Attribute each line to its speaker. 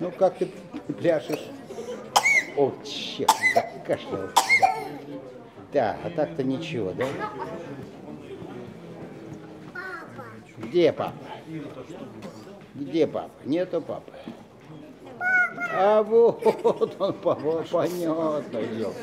Speaker 1: Ну, как ты пляшешь? О, черт, закашлял. Да, а так-то ничего, да? Где папа? Где папа? Нету папы. А вот он, папа, понятно, ёлка.